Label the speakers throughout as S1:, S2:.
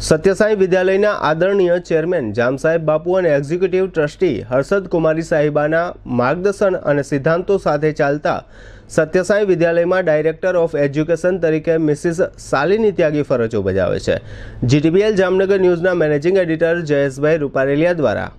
S1: સત્યસાઈ વિદ્યાલયના આદરણીય ચેરમેન જામસાહેબ બાપુ અને એક્ઝિક્યુટિવ ટ્રસ્ટી હર્ષદ કુમારી સાહેબાના માર્ગદર્શન અને સિદ્ધાંતો સાથે ચાલતા સત્યસાઈ વિદ્યાલયમાં ડાયરેક્ટર ઓફ એજ્યુકેશન તરીકે મિસિસ શાલિની ત્યાગી ફરજો બજાવે છે. જીટીબીએલ જામનગર ન્યૂઝના મેનેજિંગ એડિટર જયેશભાઈ રૂપારેલિયા દ્વારા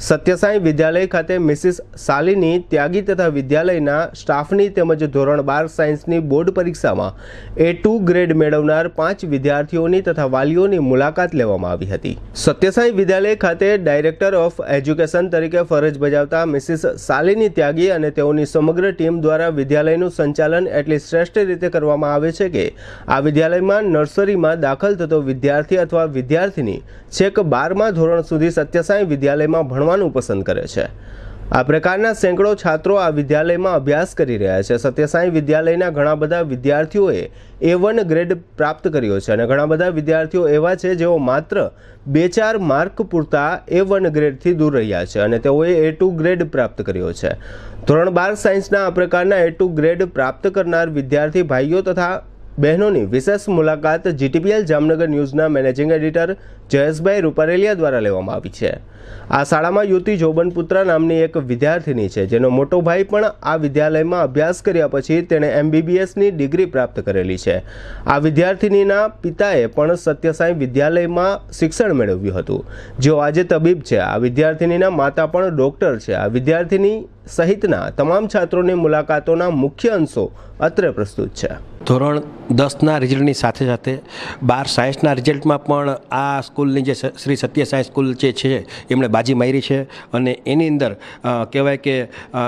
S1: સત્યસાઈ વિદ્યાલય ખાતે મિસિસ શાલિની ત્યાગી તથા વિદ્યાલયના સ્ટાફની તેમજ ધોરણ બાર સાયન્સની બોર્ડ પરીક્ષામાં એ ટુ ગ્રેડ મેળવનાર પાંચ વિદ્યાર્થીઓની તથા વાલીઓની મુલાકાત લેવામાં આવી હતી. સત્યસાઈ વિદ્યાલય ખાતે ડાયરેક્ટર ઓફ એજ્યુકેશન તરીકે ફરજ બજાવતા મિસિસ શાલિની ત્યાગી અને તેઓની સમગ્ર ટીમ દ્વારા વિદ્યાલયનું સંચાલન એટલી શ્રેષ્ઠ રીતે કરવામાં આવે છે કે આ વિદ્યાલયમાં નર્સરીમાં દાખલ થતો વિદ્યાર્થી અથવા વિદ્યાર્થીની છેક બારમા ધોરણ સુધી સત્યસાઈ વિદ્યાલયમાં ભણવાનું પસંદ કરે છે. આ પ્રકારના સેંકડો છાત્રો આ વિદ્યાલયમાં અભ્યાસ કરી રહ્યા છે. સત્યસાઈ વિદ્યાલયના ઘણા બધા વિદ્યાર્થીઓએ એ વન ગ્રેડ પ્રાપ્ત કર્યો છે અને ઘણા બધા વિદ્યાર્થીઓ એવા છે જેઓ માત્ર બે ચાર માર્ક પૂરતા એ વન ગ્રેડથી દૂર રહ્યા છે અને તેઓએ એ ટુ ગ્રેડ પ્રાપ્ત કર્યો છે. ધોરણ બાર સાયન્સના આ પ્રકારના એ ટુ ગ્રેડ પ્રાપ્ત કરનાર વિદ્યાર્થી ભાઈઓ તથા બહેનોની વિશેષ મુલાકાત જીટીપીએલ જામનગર ન્યૂઝના મેનેજિંગ એડિટર જયેશભાઈ રૂપારેલિયા દ્વારા લેવામાં આવી છે. આ શાળામાં યુવતી જોબનપુત્રા નામની એક વિદ્યાર્થીની છે, જેનો મોટો ભાઈ પણ આ વિદ્યાલયમાં અભ્યાસ કર્યા પછી તેણે એમબીબીએસની ડિગ્રી પ્રાપ્ત કરેલી છે. આ વિદ્યાર્થિનીના પિતાએ પણ સત્યસાઈ વિદ્યાલયમાં શિક્ષણ મેળવ્યું હતું. જેઓ આજે તબીબ છે, આ વિદ્યાર્થિનીના માતા પણ ડૉક્ટર છે. આ વિદ્યાર્થિની સહિતના તમામ છાત્રોની મુલાકાતોના મુખ્ય અંશો અત્રે પ્રસ્તુત છે.
S2: ધોરણ દસના રિઝલ્ટની સાથે સાથે બાર સાયન્સના રિઝલ્ટમાં પણ આ સ્કૂલની જે શ્રી સત્ય સાંઈ સ્કૂલ જે છે, એમણે બાજી મારી છે અને એની અંદર કહેવાય કે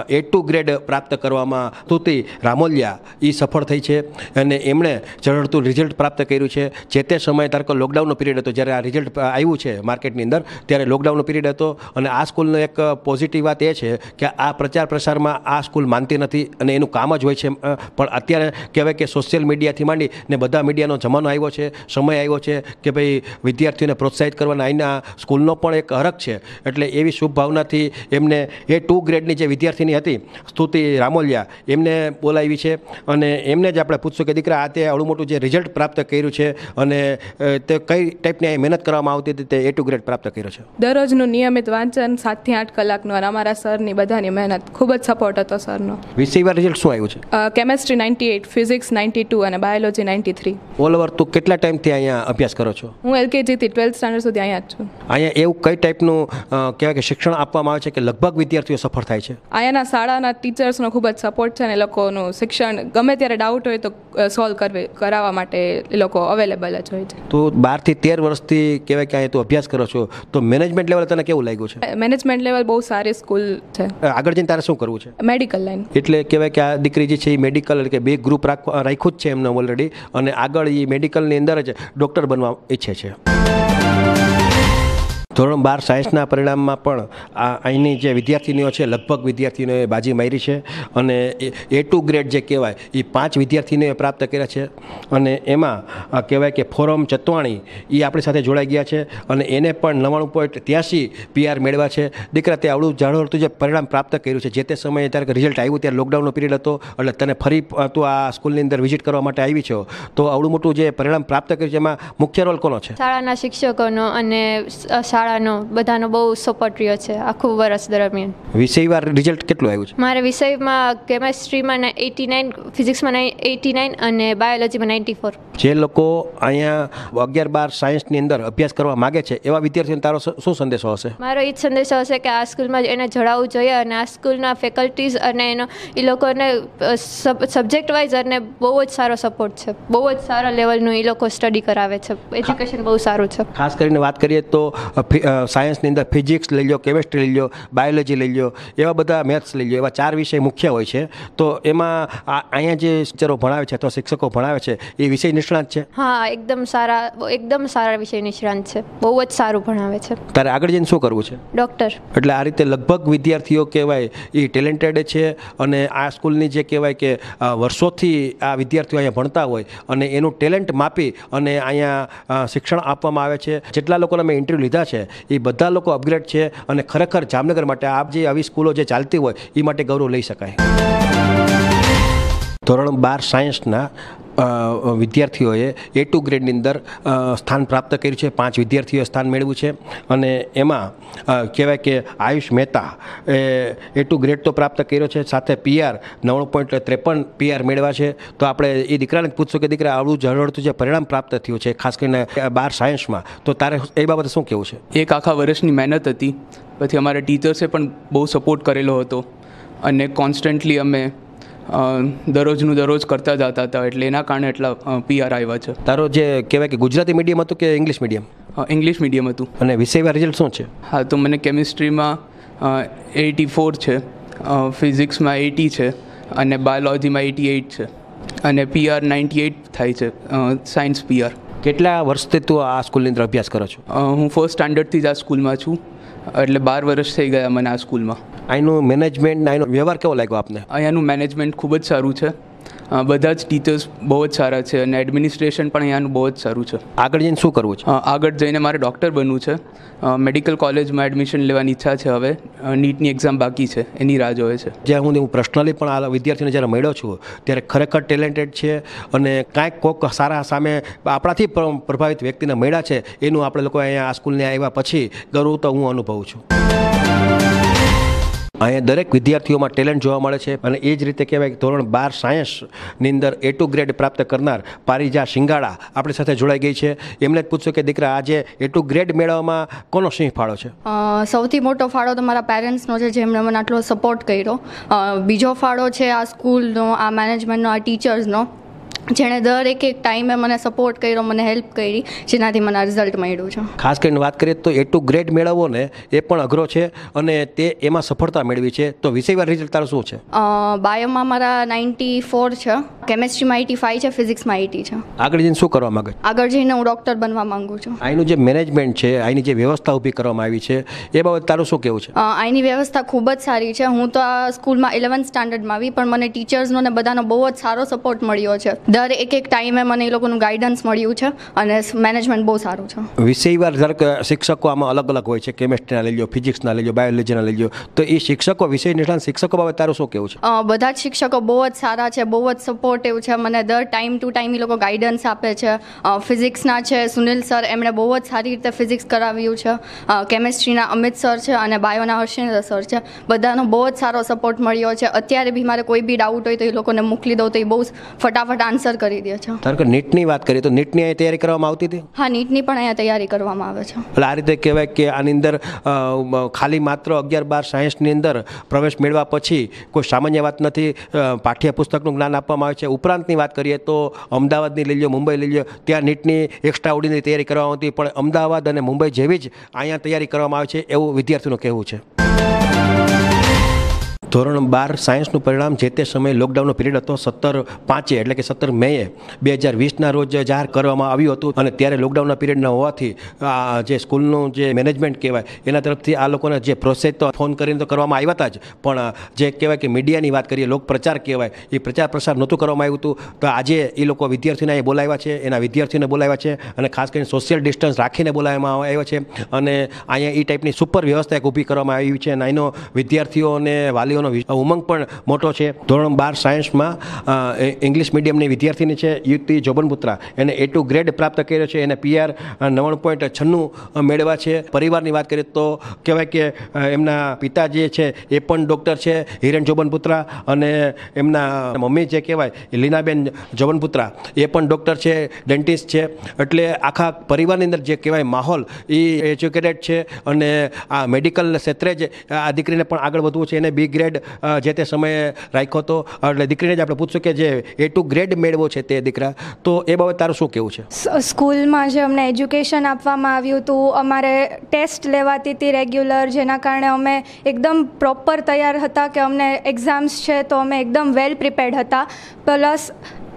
S2: એ ટુ ગ્રેડ પ્રાપ્ત કરવામાં સ્તુતિ રામોલિયા એ સફળ થઈ છે અને એમણે ઝળહળતું રિઝલ્ટ પ્રાપ્ત કર્યું છે. જે તે સમયે ધારો લોકડાઉનનો પીરિયડ હતો, જ્યારે આ રિઝલ્ટ આવ્યું છે માર્કેટની અંદર, ત્યારે લોકડાઉનનો પીરિયડ હતો અને આ સ્કૂલનો એક પોઝિટિવ વાત એ છે કે આ પ્રચાર પ્રસારમાં આ સ્કૂલ માનતી નથી અને એનું કામ જ હોય છે પણ અત્યારે કહેવાય કે સોશિયલ મીડિયાથી માંડી ને બધા મીડિયાનો જમાનો આવ્યો છે, સમય આવ્યો છે કે ભાઈ વિદ્યાર્થીઓને પ્રોત્સાહિત કરવાના અહીંના સ્કૂલનો પણ એક હરક છે. એટલે એવી શુભ ભાવનાથી એમને એ ટુ ગ્રેડની જે વિદ્યાર્થીની હતી સ્તુતિ રામોલિયા એમને બોલાવી છે અને એમને જ આપણે પૂછશું કે દીકરા આ તે આવડું મોટું જે રિઝલ્ટ પ્રાપ્ત કર્યું છે અને તે કઈ ટાઈપની અહીં મહેનત કરવામાં આવતી હતી તે એ ટુ ગ્રેડ પ્રાપ્ત કર્યો છે?
S3: દરરોજનું નિયમિત વાંચન સાતથી આઠ કલાકનું અને અમારા સરની બધાની મહેનત. ખૂબ જ સપોર્ટ હતો સરનો.
S2: વિષયવાર રિઝલ્ટ શું આવ્યું છે?
S3: Chemistry ninety eight physics ninety two અને biology ninety three
S2: all over તું કેટલા ટાઈમથી અહીંયા અભ્યાસ કરો છો?
S3: હું એલકેજીથી ટ્વેલ્થ સ્ટાન્ડર્ડ સુધી અહીંયા જ છું.
S2: અહીંયા એવું કઈ ટાઈપનું કહેવાય કે શિક્ષણ આપવામાં આવે છે કે લગભગ વિદ્યાર્થીઓ સફળ થાય છે?
S3: અહીંયાના શાળાના ટીચર્સનો ખૂબ જ સપોર્ટ છે અને એ લોકોનું શિક્ષણ ગમે ત્યારે ડાઉટ હોય તો સોલ્વ કરવે કરાવવા માટે એ લોકો અવેલેબલ જ હોય છે.
S2: તો બારથી તેર વર્ષથી કહેવાય કે અહીંયા તું અભ્યાસ કરો છો તો મેનેજમેન્ટ લેવલે તને કેવું લાગ્યું છે?
S3: મેનેજમેન્ટ લેવલ બહુ સારી સ્કૂલ છે.
S2: આગળ જઈને તારે શું કરવું છે?
S3: મેડિકલ લાઈન
S2: એટલે કહેવાય કે આ દીકરી જે છે એ મેડિકલ એટલે કે બે ગ્રુપ રાખવા રાખ્યું જ છે એમને ઓલરેડી અને આગળ એ મેડિકલની અંદર જ ડૉક્ટર બનવા ઈચ્છે છે. ધોરણ બાર સાયન્સના પરિણામમાં પણ આ અહીંની જે વિદ્યાર્થીનીઓ છે, લગભગ વિદ્યાર્થીનીઓએ બાજી મારી છે અને એ ટુ ગ્રેડ જે કહેવાય, એ પાંચ વિદ્યાર્થીનીઓએ પ્રાપ્ત કર્યા છે અને એમાં કહેવાય કે ફોરમ ચતવાણી એ આપણી સાથે જોડાઈ ગયા છે અને એને પણ નવ્વાણું પોઈન્ટ ત્યાસી પીઆર મેળવ્યા છે. દીકરા, તે આવડું જાણવડતું જે પરિણામ પ્રાપ્ત કર્યું છે. જે તે સમયે ત્યારે રિઝલ્ટ આવ્યું ત્યારે લોકડાઉનનો પીરિયડ હતો, એટલે તને ફરી તું આ સ્કૂલની અંદર વિઝિટ કરવા માટે આવી છો. તો આવડું મોટું જે પરિણામ પ્રાપ્ત કર્યું છે એમાં મુખ્ય રોલ કોનો છે?
S4: શાળાના શિક્ષકોનો અને શાળાનો બધાનો બહુ સપોર્ટ રહ્યો છે આખું વર્ષ દરમિયાન.
S2: વિષયવાર રિઝલ્ટ કેટલું આવ્યું છે?
S4: મારે વિષયમાં કેમેસ્ટ્રીમાં એટી નાઇન ફિઝિક્સમાં એટી નાઇન અને બાયોલોજીમાં નાઇન્ટી ફોર
S2: જે લોકો અહીંયા અગિયાર બાર સાયન્સની અંદર અભ્યાસ કરવા માગે છે એવા વિદ્યાર્થીઓને તારો શું સંદેશો હશે?
S4: મારો એ જ સંદેશો હશે કે આ સ્કૂલમાં એને જણાવવું જોઈએ અને આ સ્કૂલના ફેકલ્ટીઝ અને એનો એ લોકોને સબ્જેક્ટ વાઇઝ અને બહુ જ સારો સપોર્ટ છે. બહુ જ સારા લેવલનું એ લોકો સ્ટડી કરાવે છે. એજ્યુકેશન બહુ સારું છે.
S2: ખાસ કરીને વાત કરીએ તો સાયન્સની અંદર ફિઝિક્સ લઈ લો કેમેસ્ટ્રી લઈ લો બાયોલોજી લઈ લો એવા બધા મેથ્સ લઈ લો એવા ચાર વિષય મુખ્ય હોય છે. તો એમાં આ અહીંયા જે ટીચરો ભણાવે છે અથવા શિક્ષકો ભણાવે છે એ વિષય નિષ્ણાત છે?
S4: હા એકદમ સારા એકદમ સારા વિષય નિષ્ણાંત છે. બહુ જ સારું ભણાવે છે.
S2: તારે આગળ જઈને શું કરવું છે?
S4: ડૉક્ટર
S2: એટલે આ રીતે લગભગ વિદ્યાર્થીઓ કહેવાય એ ટેલેન્ટેડ છે અને આ સ્કૂલની જે કહેવાય કે વર્ષોથી આ વિદ્યાર્થીઓ અહીંયા ભણતા હોય અને એનું ટેલેન્ટ માપી અને અહીંયા શિક્ષણ આપવામાં આવે છે. જેટલા લોકોને મેં ઇન્ટરવ્યૂ લીધા છે એ બધા લોકો અપગ્રેડ છે અને ખરેખર જામનગર માટે આપ જે આવી સ્કૂલો જે ચાલતી હોય, એ માટે ગૌરવ લઈ શકાય. ધોરણ બાર સાયન્સના વિદ્યાર્થીઓએ એ ટુ ગ્રેડની અંદર સ્થાન પ્રાપ્ત કર્યું છે. પાંચ વિદ્યાર્થીઓએ સ્થાન મેળવ્યું છે. અને એમાં કહેવાય કે આયુષ મહેતા એ એ ટુ ગ્રેડ તો પ્રાપ્ત કર્યો છે. સાથે પીઆર નવ્વાણું પોઈન્ટ ત્રેપન પીઆર મેળવ્યા છે. તો આપણે એ દીકરાને પૂછશું કે દીકરા, આવડું ઝળહળતું જે પરિણામ પ્રાપ્ત થયું છે, ખાસ કરીને બાર સાયન્સમાં. તો તારે એ બાબતે શું કહેવું છે?
S5: એક આખા વર્ષની મહેનત હતી. પછી અમારા ટીચર્સે પણ બહુ સપોર્ટ કરેલો હતો. અને કોન્સ્ટન્ટલી અમે દરરોજનું દરરોજ કરતા જતા હતા એટલે એના કારણે એટલા પીઆર આવ્યા છે.
S2: તારો જે કહેવાય કે ગુજરાતી મીડિયમ હતું કે ઇંગ્લિશ મીડિયમ
S5: ઇંગ્લિશ મીડિયમ હતું.
S2: અને વિષયવાર રિઝલ્ટ શું છે?
S5: હા તો મને કેમિસ્ટ્રીમાં એટી ફોર છે ફિઝિક્સમાં એટી છે અને બાયોલોજીમાં એટી એઇટ છે અને પીઆર નાઇન્ટી એઇટ થાય છે સાયન્સ પીઆર
S2: કેટલા વર્ષથી તું આ સ્કૂલની અંદર અભ્યાસ કરો છો?
S5: હું ફર્સ્ટ સ્ટાન્ડર્ડથી જ આ સ્કૂલમાં છું એટલે બાર વર્ષ થઈ ગયા મને આ સ્કૂલમાં
S2: અહીંનું મેનેજમેન્ટ અહીંનો વ્યવહાર કેવો લાગ્યો આપને?
S5: અહીંયાનું મેનેજમેન્ટ ખૂબ જ સારું છે. બધા જ ટીચર્સ બહુ જ સારા છે અને એડમિનિસ્ટ્રેશન પણ અહીંયાનું બહુ જ સારું છે.
S2: આગળ જઈને શું કરવું છે?
S5: આગળ જઈને મારે ડૉક્ટર બનવું છે. મેડિકલ કોલેજમાં એડમિશન લેવાની ઈચ્છા છે હવે. નીટની એક્ઝામ બાકી છે. એની રાહ જોવે છે.
S2: જ્યાં હું હું પર્સનલી પણ આ વિદ્યાર્થીને જ્યારે મળ્યો છું ત્યારે ખરેખર ટેલેન્ટેડ છે અને કાંઈક કોક સારા સામે આપણાથી પ્રભાવિત વ્યક્તિને મળ્યા છે એનું આપણે લોકો અહીંયા આ સ્કૂલને આવ્યા પછી ગર્વ તો હું અનુભવું છું. અહીંયા દરેક વિદ્યાર્થીઓમાં ટેલેન્ટ જોવા મળે છે અને એ જ રીતે કહેવાય કે ધોરણ બાર સાયન્સની અંદર એ ટુ ગ્રેડ પ્રાપ્ત કરનાર પારિજા શિંગાળા આપણી સાથે જોડાઈ ગઈ છે. એમને જ પૂછશો કે દીકરા, આજે એ ટુ ગ્રેડ મેળવવામાં કોનો સિંહ ફાળો છે?
S6: સૌથી મોટો ફાળો તો મારા પેરેન્ટ્સનો છે, જેમણે મને આટલો સપોર્ટ કર્યો. બીજો ફાળો છે આ સ્કૂલનો, આ મેનેજમેન્ટનો આ ટીચર્સનો જેણે દર એક એક ટાઈમે મને સપોર્ટ કર્યો મને હેલ્પ કરી જેનાથી મને રિઝલ્ટ મળ્યું છે.
S2: ખાસ કરીને વાત કરીએ તો એ ટુ ગ્રેડ મેળવવો ને એ પણ અઘરો છે અને તે એમાં સફળતા મેળવી છે. તો વિષયવાર રિઝલ્ટ તારું શું છે?
S6: બાયોમાં મારા નાઇન્ટી ફોર છે કેમેસ્ટ્રીમાં એટી ફાઈવ છે ફિઝિક્સમાં એટી છે.
S2: આગળ જઈને શું કરવા માંગે?
S6: આગળ જઈને હું ડૉક્ટર બનવા માંગુ છું.
S2: અહીંનું જે મેનેજમેન્ટ છે અહીંની જે વ્યવસ્થા ઊભી કરવામાં આવી છે એ બાબત તારું શું કહેવું છે?
S6: અહીંની વ્યવસ્થા ખૂબ જ સારી છે. હું તો આ સ્કૂલમાં ઇલેવન્થ સ્ટાન્ડર્ડમાં આવી પણ મને ટીચર્સનો ને બધાનો બહુ જ સારો સપોર્ટ મળ્યો છે. દર એક એક ટાઈમે મને એ લોકોનું ગાઈડન્સ મળ્યું છે અને મેનેજમેન્ટ બહુ સારું છે.
S2: વિષયવાર ધારો શિક્ષકો આમાં અલગ અલગ હોય છે કેમેસ્ટ્રીના લઈ લો ફિઝિક્સના લઈ લો બાયોલોજીના લઈ લો તો એ શિક્ષકો વિષય નિષ્ણાંત શિક્ષકો બાબત તારું શું કહેવું છે?
S6: બધા જ શિક્ષકો બહુ જ સારા છે બહુ જ સપોર્ટિવ છે મને દર ટાઈમ ટુ ટાઈમ એ લોકો ગાઈડન્સ આપે છે. ફિઝિક્સના છે સુનિલ સર એમણે બહુ જ સારી રીતે ફિઝિક્સ કરાવ્યું છે. કેમેસ્ટ્રીના અમિત સર છે અને બાયોના હર્ષેન્દ્ર સર છે. બધાનો બહુ જ સારો સપોર્ટ મળ્યો છે. અત્યારે બી મારે કોઈ બી ડાઉટ હોય તો એ લોકોને મોકલી દઉં તો એ બહુ ફટાફટ આન્સર કરી દે છે.
S2: ધારો કે નીટની વાત કરીએ તો નીટની અહીંયા તૈયારી કરવામાં આવતી હતી?
S6: હા નીટની પણ અહીંયા તૈયારી કરવામાં આવે છે.
S2: એટલે આ રીતે કહેવાય કે આની અંદર ખાલી માત્ર અગિયાર બાર સાયન્સની અંદર પ્રવેશ મેળવ્યા પછી કોઈ સામાન્ય વાત નથી પાઠ્યપુસ્તકનું જ્ઞાન આપવામાં આવે છે. ઉપરાંતની વાત કરીએ તો અમદાવાદની લઈ લો મુંબઈ લઈ લો ત્યાં નીટની એક્સ્ટ્રા ઓર્ડિનરી તૈયારી કરવામાં આવતી પણ અમદાવાદ અને મુંબઈ જેવી જ અહીંયા તૈયારી કરવામાં આવે છે એવું વિદ્યાર્થીનું કહેવું છે. ધોરણ બાર સાયન્સનું પરિણામ જે તે સમયે લોકડાઉનનો પિરિયડ હતો સત્તર પાંચે, એટલે કે સત્તર મેએ બે હજાર વીસના રોજ જાહેર કરવામાં આવ્યું હતું અને ત્યારે લોકડાઉનના પિરિયડ હોવાથી આ જે સ્કૂલનું જે મેનેજમેન્ટ કહેવાય, એના તરફથી આ લોકોને જે પ્રોસેસ તો ફોન કરીને તો કરવામાં આવ્યા હતા જ, પણ જે કહેવાય કે મીડિયાની વાત કરીએ લોક પ્રચાર કહેવાય, એ પ્રચાર પ્રસાર નહોતું કરવામાં આવ્યું હતું તો આજે એ લોકો વિદ્યાર્થીઓને અહીં બોલાવ્યા છે, એના વિદ્યાર્થીઓને બોલાવ્યા છે અને ખાસ કરીને સોશિયલ ડિસ્ટન્સ રાખીને બોલાવવામાં આવ્યા છે. અને અહીંયા એ ટાઈપની સુપર વ્યવસ્થા એક ઊભી કરવામાં આવી છે અને અહીંનો વિદ્યાર્થીઓ અને વાલીઓનો વિ- ઉમંગ પણ મોટો છે. ધોરણ બાર સાયન્સમાં ઇંગ્લિશ મીડિયમની વિદ્યાર્થીની છે યુક્તિ જોબનપુત્રા. એને એ ટુ ગ્રેડ પ્રાપ્ત કર્યો છે. એને પીઆર નવ્વાણું પોઈન્ટ છન્નું મેળવ્યા છે. પરિવારની વાત કરીએ તો કહેવાય કે એમના પિતા જે છે, એ પણ ડૉક્ટર છે, હિરેન જોબનપુત્રા અને એમના મમ્મી જે કહેવાય લીનાબેન જોબનપુત્રા, એ પણ ડૉક્ટર છે ડેન્ટિસ્ટ છે. એટલે આખા પરિવારની અંદર જે કહેવાય માહોલ, એ એજ્યુકેટેડ છે અને આ મેડિકલ ક્ષેત્રે જ આ દીકરીને પણ આગળ વધવું છે. એને બી ગ્રેડ અ, જે તે સમયે રાખ્યો હતો. એટલે દીકરીને જ આપણે પૂછશું કે જે એ ટુ ગ્રેડ મેળવો છે તે દીકરા તો એ બાબત તારું શું કહેવું છે?
S7: સ્કૂલમાં જે અમને એજ્યુકેશન આપવામાં આવ્યું હતું અમારે ટેસ્ટ લેવાતી હતી રેગ્યુલર જેના કારણે અમે એકદમ પ્રોપર તૈયાર હતા કે અમને એક્ઝામ્સ છે તો અમે એકદમ વેલ પ્રિપેર્ડ હતા. પ્લસ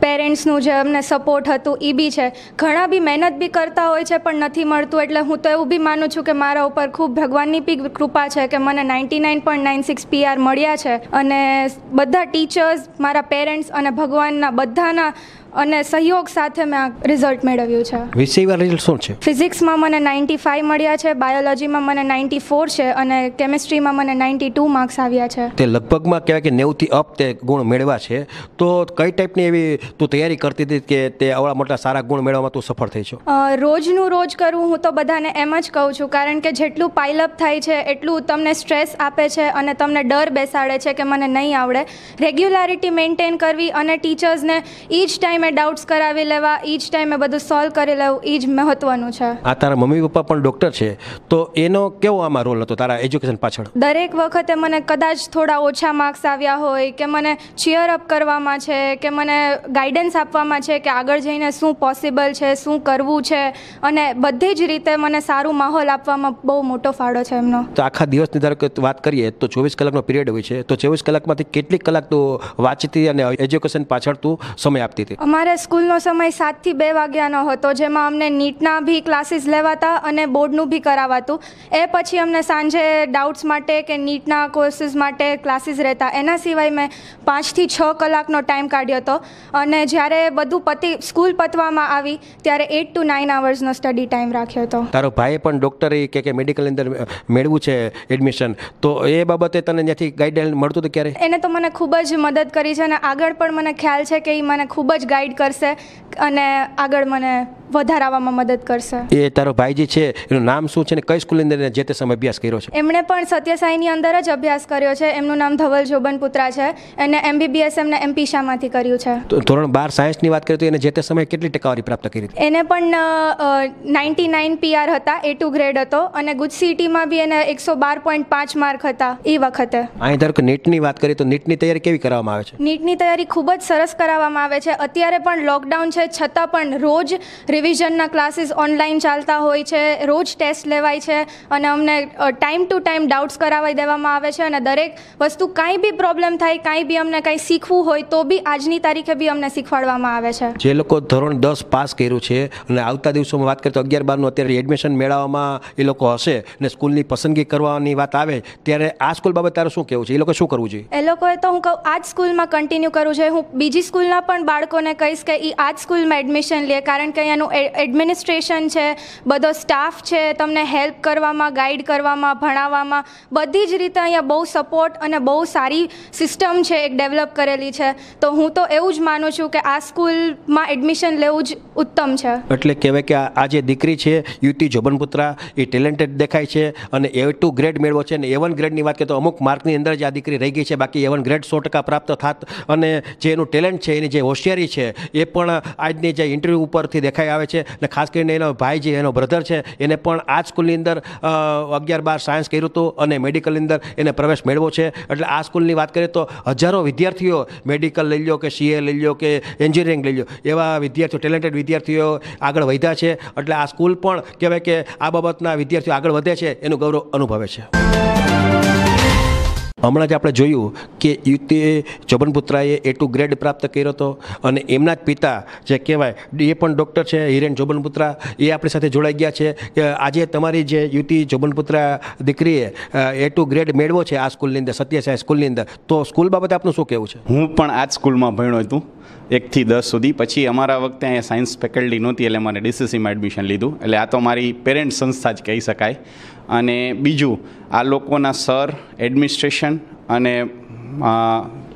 S7: પેરેન્ટ્સનું જે અમને સપોર્ટ હતું એ બી છે. ઘણા બી મહેનત બી કરતા હોય છે, પણ નથી મળતું. એટલે હું તો એવું બી માનું છું કે મારા ઉપર ખૂબ ભગવાનની બી કૃપા છે કે મને ninety nine point nine six PR મળ્યા છે. અને બધા ટીચર્સ મારા પેરેન્ટ્સ અને ભગવાનના બધાના અને સહયોગ સાથે મેં આ રિઝલ્ટ મેળવ્યું છે.
S2: વિષયવાર રિઝલ્ટ શું છે?
S7: ફિઝિક્સમાં મને નાઇન્ટી ફાઇવ મળ્યા છે બાયોલોજીમાં મને નાઇન્ટી ફોર છે અને કેમિસ્ટ્રીમાં મને નાઇન્ટી ટુ માર્ક્સ આવ્યા છે.
S2: તે લગભગમાં કહેવાય કે નેવથી અપ તે ગુણ મેળવ્યા છે. તો કઈ ટાઈપની એવી તું તૈયારી કરતી હતી કે તે આવડા મોટા સારા ગુણ મેળવવામાં તું સફળ થઈ છો?
S7: રોજનું રોજ કરવું હું તો બધાને એમ જ કહું છું કારણ કે જેટલું પાઇલઅપ થાય છે એટલું તમને સ્ટ્રેસ આપે છે અને તમને ડર બેસાડે છે કે મને નહીં આવડે. રેગ્યુલારિટી મેન્ટેન કરવી અને ટીચર્સને ઈચ જ ટાઈમે ડાઉટ્સ કરાવી લેવા એ જ ટાઈમે બધું સોલ્વ કરી લેવું એ જ મહત્ત્વનું છે.
S2: આ તારા મમ્મી પપ્પા પણ ડૉક્ટર છે તો એનો કેવો આમાં રોલ હતો તારા એજ્યુકેશન પાછળ?
S7: દરેક વખતે મને કદાચ થોડા ઓછા માર્ક્સ આવ્યા હોય કે મને ચીયર અપ કરવામાં છે કે મને ગાઈડન્સ આપવામાં છે કે આગળ જઈને શું પોસિબલ છે શું કરવું છે અને બધી જ રીતે મને સારું માહોલ આપવામાં બહુ મોટો ફાળો છે એમનો.
S2: તો આખા દિવસની ધારો કે વાત કરીએ તો ચોવીસ કલાકનો પિરિયડ હોય છે તો ચોવીસ કલાકમાંથી કેટલી કલાક તું વાંચતી અને એજ્યુકેશન પાછળ તું સમય આપતી હતી?
S7: અમારે સ્કૂલનો સમય સાતથી બે વાગ્યાનો હતો જેમાં અમને નીટના બી ક્લાસીસ લેવાતા અને બોર્ડનું બી કરાવાતું. એ પછી અમને સાંજે ડાઉટ્સ માટે કે નીટના કોર્સીસ માટે ક્લાસીસ રહેતા. એના સિવાય મેં પાંચથી છ કલાકનો ટાઈમ કાઢ્યો હતો. અને જ્યારે બધું પતિ સ્કૂલ પતવામાં આવી ત્યારે એટ ટુ નાઇન આવર્સનો સ્ટડી ટાઈમ રાખ્યો હતો.
S2: તારો ભાઈએ પણ ડૉક્ટરી કે કે મેડિકલ અંદર મેળવું છે એડમિશન તો એ બાબતે તને ત્યાંથી ગાઈડલાઈન મળતું હતું ક્યારે?
S7: એને તો મને ખૂબ જ મદદ કરી છે અને આગળ પણ મને ખ્યાલ છે કે એ મને ખૂબ જ ગાઈડ કરશે અને આગળ મને વધારાવામાં મદદ કરશે.
S2: એ તારો ભાઈ જે છે એનું નામ શું છે ને કઈ સ્કૂલની અંદર જે તે સમય અભ્યાસ કર્યો છે?
S7: એમણે પણ સત્યસાઈની અંદર જ અભ્યાસ કર્યો છે. એમનું નામ ધવલ જોબનપુત્રા છે અને એમબીબીએસ એમને એમપી શામાંથી કર્યું છે.
S2: તો ધોરણ બાર સાયન્સની વાત કરીએ તો એને જે તે સમયે કેટલી ટકાવારી પ્રાપ્ત કરી
S7: એને પણ નાઇન્ટી નાઇન પીઆર હતા એ ટુ ગ્રેડ હતો અને ગુજસીટીમાં બી એને એકસો બાર પોઈન્ટ પાંચ માર્ક હતા એ વખતે.
S2: અહીં ધારો કે નીટની વાત કરીએ તો નીટની તૈયારી કેવી કરવામાં આવે છે?
S7: નીટની તૈયારી ખૂબ જ સરસ કરાવવામાં આવે છે. અત્યારે પણ લોકડાઉન છે છતાં પણ રોજ રિવિઝનના ક્લાસીસ ઓનલાઈન ચાલતા હોય છે રોજ ટેસ્ટ લેવાય છે અને અમને ટાઈમ ટુ ટાઈમ ડાઉટ્સ કરાવી દેવામાં આવે છે અને દરેક વસ્તુ કાંઈ બી પ્રોબ્લેમ થાય કાંઈ બી અમને કાંઈ શીખવું હોય તો બી આજની તારીખે બી અમને શીખવાડવામાં આવે છે.
S2: જે લોકો ધોરણ દસ પાસ કર્યું છે અને આવતા દિવસોમાં વાત કરીએ તો અગિયાર બારનું અત્યારે એડમિશન મેળવવામાં એ લોકો હશે ને સ્કૂલની પસંદગી કરવાની વાત આવે ત્યારે આ સ્કૂલ બાબત તારે શું કહેવું છે? એ લોકો શું કરવું જોઈએ?
S7: એ લોકોએ તો હું કહું આ જ સ્કૂલમાં કન્ટિન્યુ કરું છે. હું બીજી સ્કૂલના પણ બાળકોને કહીશ કે એ આ જ સ્કૂલમાં એડમિશન લે, કારણ કે અહીંયાનું એડમિનિસ્ટ્રેશન છે, બધો સ્ટાફ છે, તમને હેલ્પ કરવામાં ગાઈડ કરવામાં, ભણાવવામાં, બધી જ રીતે અહીંયા બહુ સપોર્ટ અને બહુ સારી સિસ્ટમ છે એક ડેવલપ કરેલી છે. તો હું તો એવું જ માનું છું કે આ સ્કૂલમાં એડમિશન લેવું જ ઉત્તમ છે.
S2: એટલે કહેવાય કે આ જે દીકરી છે યુતિ જોબનપુત્રા, એ ટેલેન્ટેડ દેખાય છે અને એ ટુ ગ્રેડ મેળવો છે અને એ વન ગ્રેડની વાત કરીએ તો અમુક માર્કની અંદર જ આ દીકરી રહી ગઈ છે, બાકી એ વન ગ્રેડ સો ટકા પ્રાપ્ત થાત અને જે એનું ટેલેન્ટ છે, એની જે હોશિયારી છે એ પણ આજની જે ઇન્ટરવ્યૂ ઉપરથી દેખાઈ આવે છે અને ખાસ કરીને એનો ભાઈ જે એનો બ્રધર છે, એને પણ આ સ્કૂલની અંદર અગિયાર બાર સાયન્સ કર્યું હતું અને મેડિકલની અંદર એને પ્રવેશ મેળવો છે. એટલે આ સ્કૂલની વાત કરીએ તો હજારો વિદ્યાર્થીઓ મેડિકલ લઈ લો કે સીએ લઈ લો કે એન્જિનિયરિંગ લઈ લો એવા વિદ્યાર્થીઓ ટેલેન્ટેડ વિદ્યાર્થીઓ આગળ વધ્યા છે. એટલે આ સ્કૂલ પણ કહેવાય કે આ બાબતના વિદ્યાર્થીઓ આગળ વધે છે, એનું ગૌરવ અનુભવે છે. હમણાં જ આપણે જોયું કે યુતિ જોબનપુત્રાએ એ ટુ ગ્રેડ પ્રાપ્ત કર્યો હતો અને એમના જ પિતા જે કહેવાય, એ પણ ડૉક્ટર છે, હિરેન જોબનપુત્રા, એ આપણી સાથે જોડાઈ ગયા છે. આજે તમારી જે યુતિ જોબનપુત્રા દીકરીએ એ ટુ ગ્રેડ મેળવો છે આ સ્કૂલની અંદર, સત્યસાઈ સ્કૂલની અંદર. તો સ્કૂલ બાબતે આપનું શું કહેવું છે?
S8: હું પણ આ જ સ્કૂલમાં ભણ્યો હતું, એકથી દસ સુધી. પછી અમારા વખતે અહીંયા સાયન્સ ફેકલ્ટી નહોતી, એટલે મને ડીસીસીમાં એડમિશન લીધું. એટલે આ તો મારી પેરેન્ટ સંસ્થા જ કહી શકાય. અને બીજું આ લોકોના સર એડમિનિસ્ટ્રેશન અને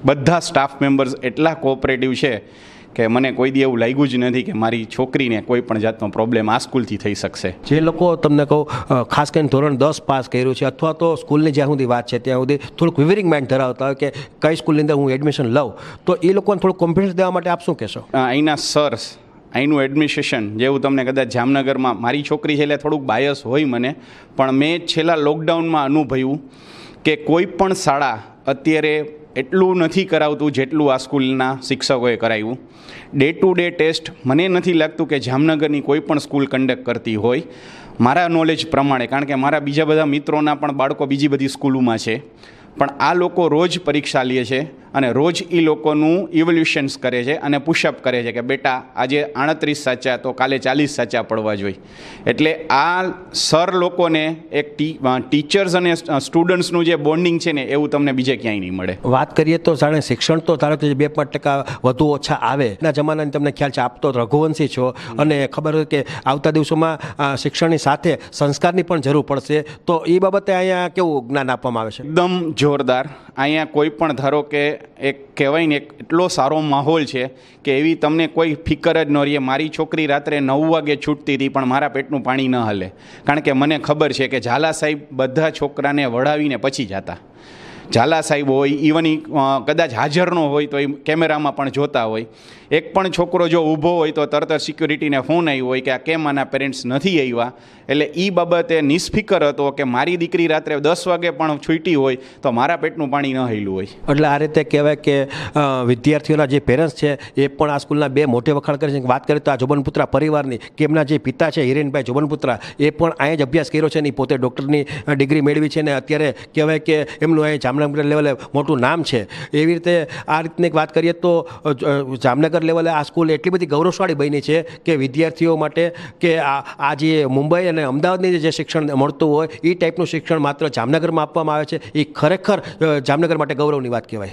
S8: બધા સ્ટાફ મેમ્બર્સ એટલા કોઓપરેટિવ છે કે મને કોઈ દી એવું લાગ્યું જ નથી કે મારી છોકરીને કોઈ પણ જાતનો પ્રોબ્લેમ આ સ્કૂલથી થઈ શકશે.
S2: જે લોકો તમને કહું ખાસ કરીને ધોરણ દસ પાસ કર્યું છે અથવા તો સ્કૂલની જ્યાં સુધી વાત છે ત્યાં સુધી થોડુંક વિવરિંગ માઇન્ડ ધરાવતા હોય કે કઈ સ્કૂલની અંદર હું એડમિશન લઉં તો એ લોકોને થોડુંક કોન્ફિડન્સ દેવા માટે આપ શું કહેશો?
S8: અહીંના સર્સ અહીંનું એડમિનિસ્ટ્રેશન જેવું તમને કદાચ જામનગરમાં, મારી છોકરી છે એટલે થોડુંક બાયસ હોય મને, પણ મેં છેલ્લા લોકડાઉનમાં અનુભવ્યું કે કોઈ પણ શાળા અત્યારે એટલું નથી કરાવતું જેટલું આ સ્કૂલના શિક્ષકોએ કરાવ્યું. ડે ટુ ડે ટેસ્ટ મને નથી લાગતું કે જામનગરની કોઈ પણ સ્કૂલ કન્ડક્ટ કરતી હોય, મારા નોલેજ પ્રમાણે, કારણ કે મારા બીજા બધા મિત્રોના પણ બાળકો બીજી બધી સ્કૂલોમાં છે. પણ આ લોકો રોજ પરીક્ષા લે છે અને રોજ એ લોકોનું ઇવોલ્યુશન્સ કરે છે અને પુશઅપ કરે છે કે બેટા આજે આડત્રીસ સાચા તો કાલે ચાલીસ સાચા પડવા જોઈએ. એટલે આ સર લોકોને એક ટીચર્સ અને સ્ટુડન્ટ્સનું જે બોન્ડિંગ છે ને એવું તમને બીજે ક્યાંય નહીં મળે.
S2: વાત કરીએ તો જાણે શિક્ષણ તો ધારો કે બે પાંચ ટકા વધુ ઓછા આવે એના જમાનાની તમને ખ્યાલ છે આપ તો રઘુવંશી છો અને ખબર હોય કે આવતા દિવસોમાં શિક્ષણની સાથે સંસ્કારની પણ જરૂર પડશે તો એ બાબતે અહીંયા કેવું જ્ઞાન આપવામાં આવે છે?
S8: એકદમ જોરદાર. અહીંયા કોઈ પણ ધારો કે એક કહેવાય ને, એક એટલો સારો માહોલ છે કે એવી તમને કોઈ ફિકર જ ન રહીએ મારી છોકરી રાત્રે નવ વાગે છૂટતી હતી, પણ મારા પેટનું પાણી ન હલે. કારણ કે મને ખબર છે કે ઝાલા સાહેબ બધા છોકરાને વળાવીને પછી જતા. ઝાલા સાહેબ હોય ઇવન કદાચ હાજર ન હોય તો એ કેમેરામાં પણ જોતા હોય. એક પણ છોકરો જો ઊભો હોય તો તરત સિક્યુરિટીને ફોન આવ્યો હોય કે આ કેમ આના પેરેન્ટ્સ નથી આવ્યા એટલે એ બાબતે નિષ્ફિકર હતો કે મારી દીકરી રાત્રે દસ વાગે પણ છૂટી હોય તો મારા પેટનું પાણી ન હૈલું હોય.
S2: એટલે આ રીતે કહેવાય કે વિદ્યાર્થીઓના જે પેરેન્ટ્સ છે એ પણ આ સ્કૂલના બે મોટે વખાણ કરે છે. વાત કરીએ તો આ જોબનપુત્રા પરિવારની કે એમના જે પિતા છે હિરેનભાઈ જોબનપુત્રા એ પણ અહીંયા જ અભ્યાસ કર્યો છે ને પોતે ડૉક્ટરની ડિગ્રી મેળવી છે ને અત્યારે કહેવાય કે એમનું અહીં જામનગર લેવલે મોટું નામ છે. એવી રીતે આ રીતની વાત કરીએ તો અ, અ, લેવલે આ સ્કૂલ એટલી બધી ગૌરવશાળી બની છે કે વિદ્યાર્થીઓ માટે કે આ જે મુંબઈ અને અમદાવાદની જે શિક્ષણ મળતું હોય એ ટાઈપનું શિક્ષણ માત્ર જામનગરમાં આપવામાં આવે છે. એ ખરેખર જામનગર માટે ગૌરવની વાત કહેવાય.